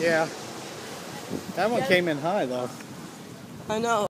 Yeah. That one came in high though. I know.